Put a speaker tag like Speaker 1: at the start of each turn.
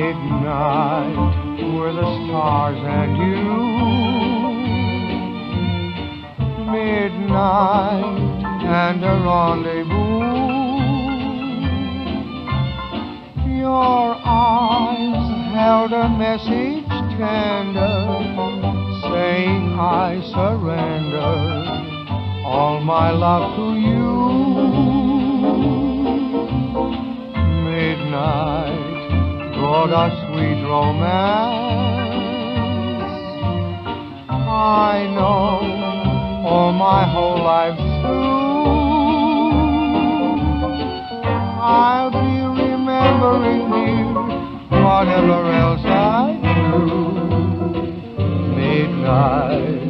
Speaker 1: Midnight, we're the stars and you. Midnight and a rendezvous. Your eyes held a message tender, saying I surrender all my love to you. about our sweet romance. I know all my whole life through. I'll be remembering you, whatever else I do. Midnight